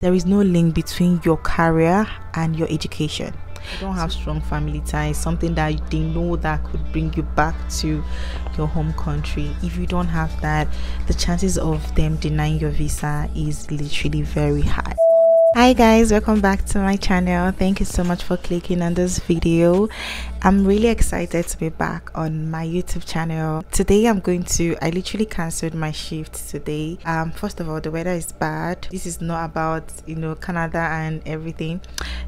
there is no link between your career and your education. You don't have strong family ties something that they know that could bring you back to your home country. If you don't have that the chances of them denying your visa is literally very high hi guys. Welcome back to my channel. Thank you so much for clicking on this video. I'm really excited to be back on my youtube channel. Today i'm going to i literally canceled my shift today. Um first of all the weather is bad. This is not about you know canada and everything.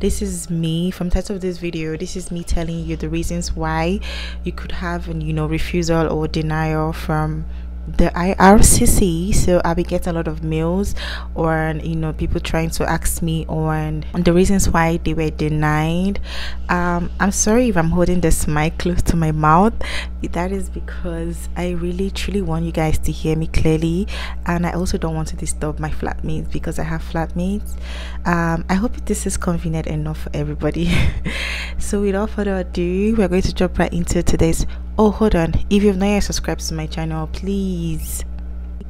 This is me. From the title of this video this is me telling you the reasons why you could have an you know refusal or denial from the IRCC. So I'll be getting a lot of mails or you know people trying to ask me on, on the reasons why they were denied. Um, I'm sorry if I'm holding this mic close to my mouth. That is because I really truly want you guys to hear me clearly, and I also don't want to disturb my flatmates because I have flatmates. Um, I hope this is convenient enough for everybody. so without further ado, we're going to jump right into today's oh hold on. If you've not yet subscribed to my channel please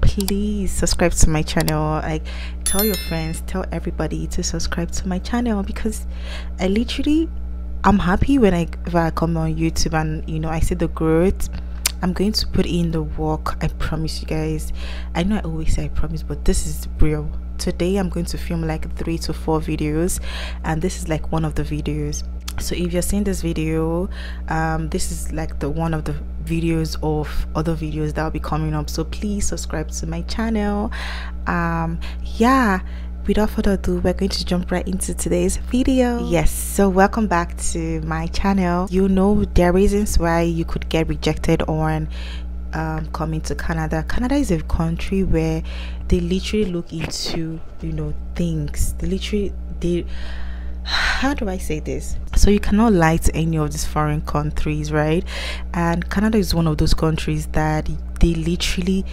please subscribe to my channel. Like tell your friends tell everybody to subscribe to my channel because i literally i'm happy when i if i come on youtube and you know i see the growth. I'm going to put in the work i promise you guys. I know i always say i promise but this is real. Today i'm going to film like three to four videos and this is like one of the videos so if you're seeing this video um, this is like the one of the videos of other videos that will be coming up. So please subscribe to my channel. Um yeah without further ado we're going to jump right into today's video. Yes so welcome back to my channel. You know there are reasons why you could get rejected on um, coming to canada. Canada is a country where they literally look into you know things. They literally they how do I say this? So you cannot lie to any of these foreign countries, right? And Canada is one of those countries that they literally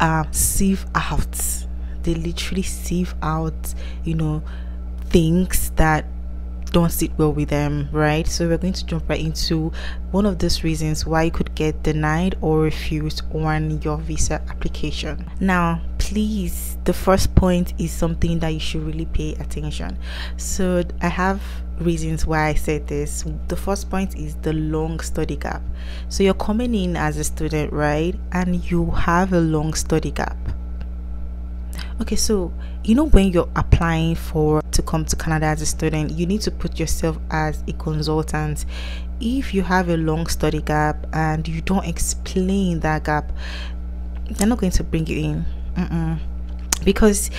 uh, sieve out. They literally sieve out, you know, things that don't sit well with them right? So we're going to jump right into one of those reasons why you could get denied or refused on your visa application. Now please the first point is something that you should really pay attention. So i have reasons why i said this. The first point is the long study gap. So you're coming in as a student right? And you have a long study gap. Okay so you know when you're applying for to come to canada as a student you need to put yourself as a consultant if you have a long study gap and you don't explain that gap they're not going to bring you in Mm -mm. because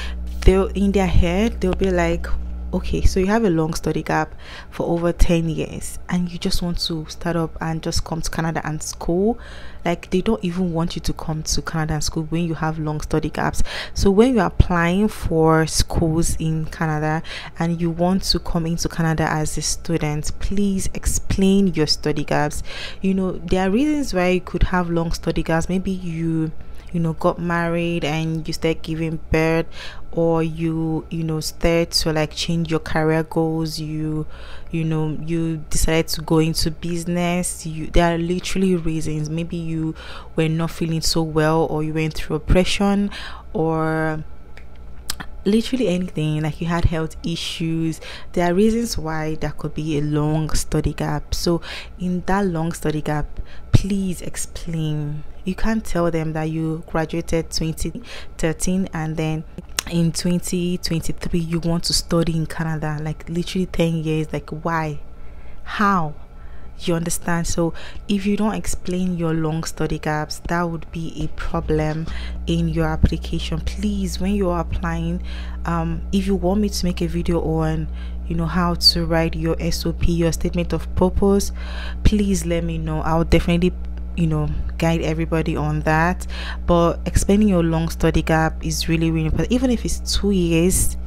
they'll in their head they'll be like okay so you have a long study gap for over 10 years and you just want to start up and just come to canada and school like they don't even want you to come to canada and school when you have long study gaps. So when you're applying for schools in canada and you want to come into canada as a student please explain your study gaps. You know there are reasons why you could have long study gaps. Maybe you you know got married and you start giving birth or you you know start to like change your career goals you you know you decided to go into business you there are literally reasons. Maybe you were not feeling so well or you went through oppression or literally anything like you had health issues. There are reasons why there could be a long study gap. So in that long study gap please explain you can't tell them that you graduated 2013 and then in 2023 you want to study in canada like literally 10 years like why? How? You understand? So if you don't explain your long study gaps that would be a problem in your application. Please when you're applying um, if you want me to make a video on you know how to write your sop your statement of purpose please let me know. I'll definitely you know guide everybody on that. But explaining your long study gap is really really important. Even if it's two years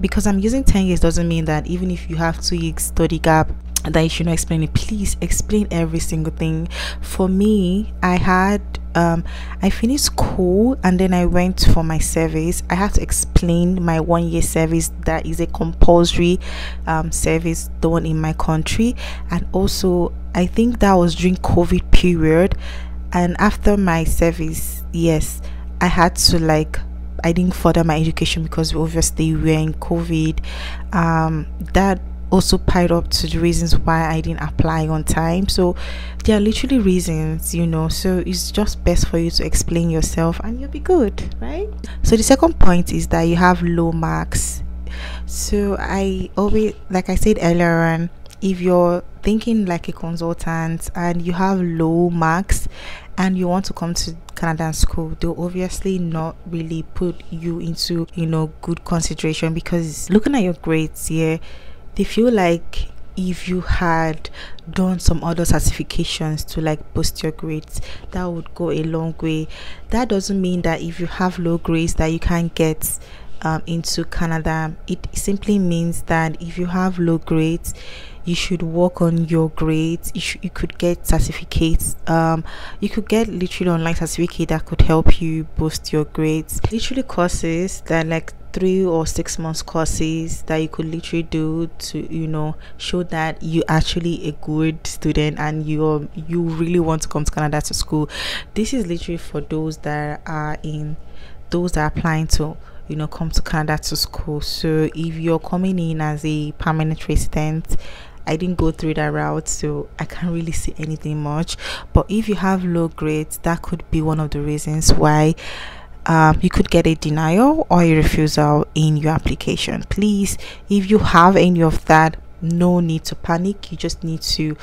because i'm using 10 years doesn't mean that even if you have two years study gap that you should not explain it. Please explain every single thing. For me i had um i finished school and then i went for my service. I had to explain my one year service that is a compulsory um, service done in my country. And also i think that was during covid period. And after my service yes i had to like I didn't further my education because obviously we're in COVID. Um, that also piled up to the reasons why I didn't apply on time. So there are literally reasons, you know. So it's just best for you to explain yourself and you'll be good, right? So the second point is that you have low marks. So I always like I said earlier on, if you're thinking like a consultant and you have low marks and you want to come to Canadian school, they'll obviously not really put you into, you know, good consideration because looking at your grades here, they feel like if you had done some other certifications to like boost your grades that would go a long way. That doesn't mean that if you have low grades that you can't get um, into canada. It simply means that if you have low grades you should work on your grades. You, you could get certificates um, you could get literally online certificate that could help you boost your grades. Literally courses that like three or six months courses that you could literally do to you know show that you actually a good student and you you really want to come to canada to school this is literally for those that are in those that are applying to you know come to canada to school so if you're coming in as a permanent resident I didn't go through that route, so I can't really see anything much. But if you have low grades, that could be one of the reasons why um, you could get a denial or a refusal in your application. Please, if you have any of that, no need to panic. You just need to,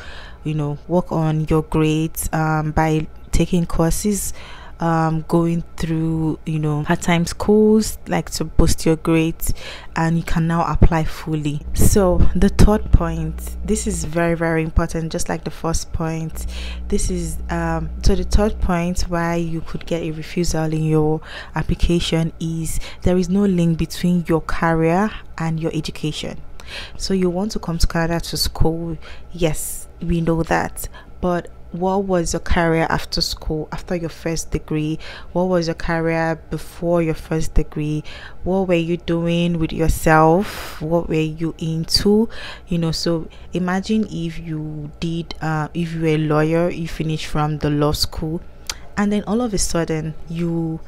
you know, work on your grades um, by taking courses um, going through you know part-time schools like to boost your grades and you can now apply fully. So the third point this is very very important just like the first point. This is um, so the third point why you could get a refusal in your application is there is no link between your career and your education. So you want to come to canada to school yes we know that. But what was your career after school after your first degree? What was your career before your first degree? What were you doing with yourself? What were you into? You know so imagine if you did uh, if you were a lawyer you finished from the law school and then all of a sudden you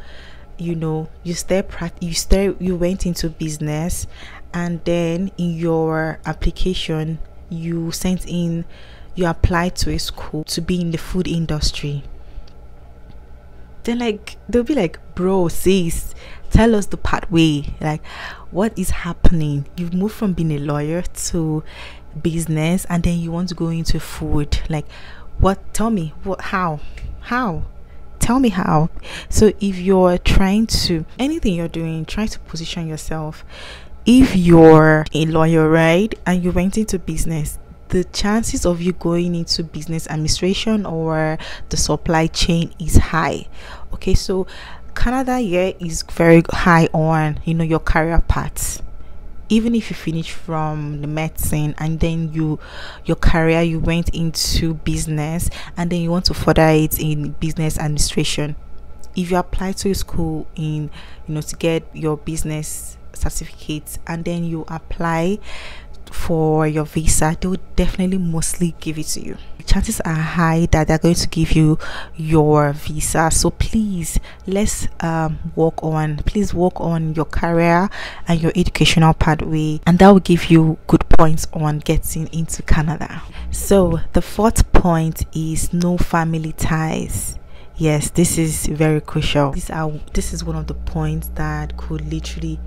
you know you start you start you went into business and then in your application you sent in you apply to a school to be in the food industry. Then like they'll be like bro sis tell us the pathway like what is happening? You've moved from being a lawyer to business and then you want to go into food. Like what tell me what how? How? Tell me how. So if you're trying to anything you're doing try to position yourself. If you're a lawyer right and you went into business the chances of you going into business administration or the supply chain is high. Okay so canada here is very high on you know your career paths even if you finish from the medicine and then you your career you went into business and then you want to further it in business administration. If you apply to school in you know to get your business certificates and then you apply for your visa they will definitely mostly give it to you. Chances are high that they're going to give you your visa. So please let's um, work on please work on your career and your educational pathway and that will give you good points on getting into canada. So the fourth point is no family ties. Yes this is very crucial. Are this is one of the points that could literally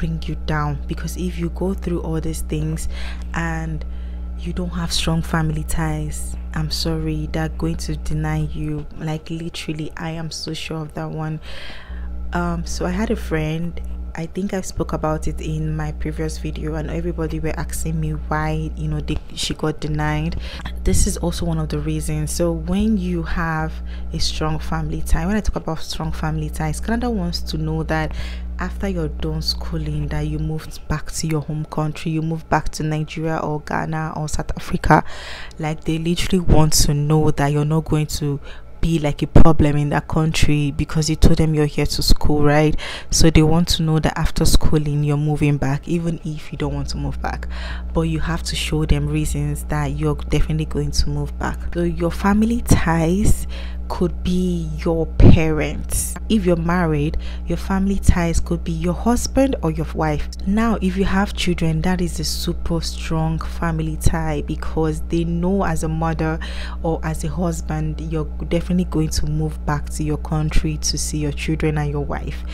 bring you down. Because if you go through all these things and you don't have strong family ties i'm sorry they're going to deny you. Like literally i am so sure of that one. Um so i had a friend I think I spoke about it in my previous video and everybody were asking me why you know they, she got denied. This is also one of the reasons. So when you have a strong family tie when I talk about strong family ties Canada wants to know that after you're done schooling that you moved back to your home country you moved back to nigeria or ghana or south africa. Like they literally want to know that you're not going to be like a problem in that country because you told them you're here to school right? So they want to know that after schooling you're moving back even if you don't want to move back. But you have to show them reasons that you're definitely going to move back. So your family ties could be your parents. If you're married, your family ties could be your husband or your wife. Now, if you have children, that is a super strong family tie because they know as a mother or as a husband, you're definitely going to move back to your country to see your children and your wife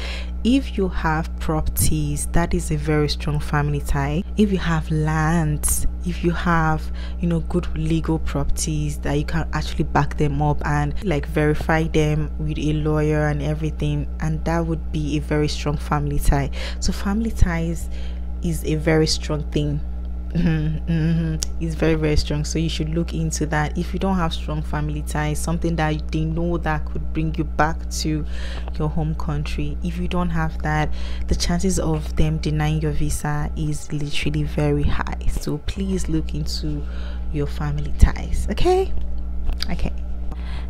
if you have properties that is a very strong family tie. If you have lands if you have you know good legal properties that you can actually back them up and like verify them with a lawyer and everything and that would be a very strong family tie. So family ties is a very strong thing mm-hmm, mm-hmm. it's very very strong so you should look into that. If you don't have strong family ties something that they know that could bring you back to your home country. If you don't have that the chances of them denying your visa is literally very high. So please look into your family ties okay? Okay.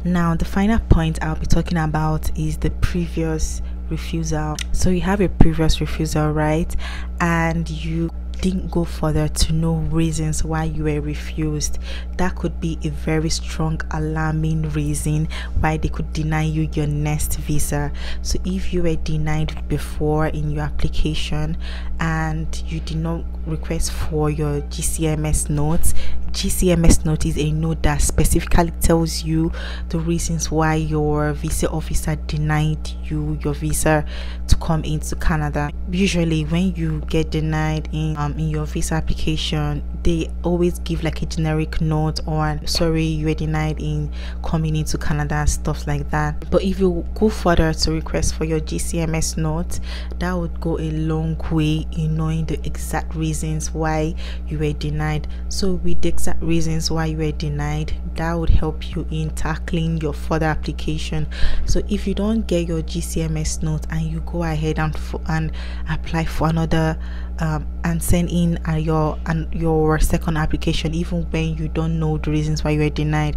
Now the final point i'll be talking about is the previous refusal. So you have a previous refusal right? And you didn't go further to know reasons why you were refused. That could be a very strong alarming reason why they could deny you your next visa. So if you were denied before in your application and you did not request for your GCMS notes GCMS note is a note that specifically tells you the reasons why your visa officer denied you your visa to come into Canada. Usually, when you get denied in um, in your visa application, they always give like a generic note on sorry you were denied in coming into Canada stuff like that. But if you go further to request for your GCMS note, that would go a long way in knowing the exact reasons why you were denied. So with the exact reasons why you were denied that would help you in tackling your further application so if you don't get your gcms note and you go ahead and, and apply for another um, and send in uh, your and your second application even when you don't know the reasons why you were denied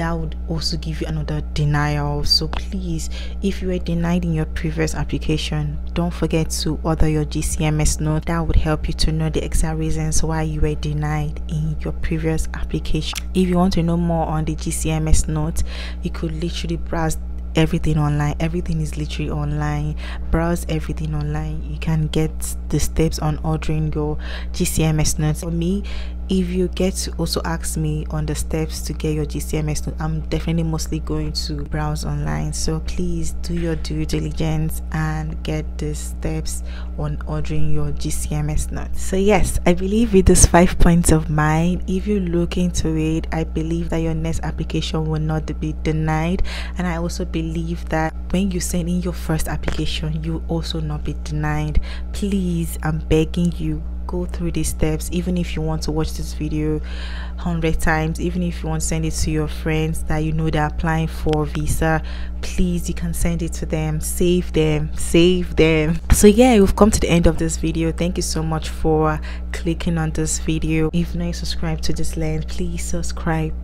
that would also give you another denial. So please if you were denied in your previous application don't forget to order your gcms note. That would help you to know the exact reasons why you were denied in your previous application. If you want to know more on the gcms note you could literally browse everything online. Everything is literally online. Browse everything online. You can get the steps on ordering your gcms notes for me if you get to also ask me on the steps to get your GCMS I'm definitely mostly going to browse online. So please do your due diligence and get the steps on ordering your GCMS note. So yes, I believe with these five points of mine, if you look into it, I believe that your next application will not be denied. And I also believe that when you send in your first application, you also not be denied. Please, I'm begging you go through these steps even if you want to watch this video 100 times even if you want to send it to your friends that you know they're applying for visa please you can send it to them. Save them. Save them. So yeah we've come to the end of this video. Thank you so much for clicking on this video. If not subscribe to this lens please subscribe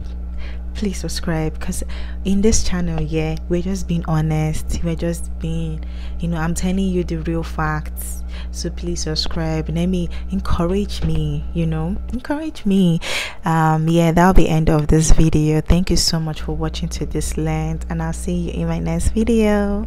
please subscribe because in this channel yeah we're just being honest. We're just being you know i'm telling you the real facts. So please subscribe. Let me encourage me you know encourage me. Um yeah that'll be end of this video. Thank you so much for watching to this length and i'll see you in my next video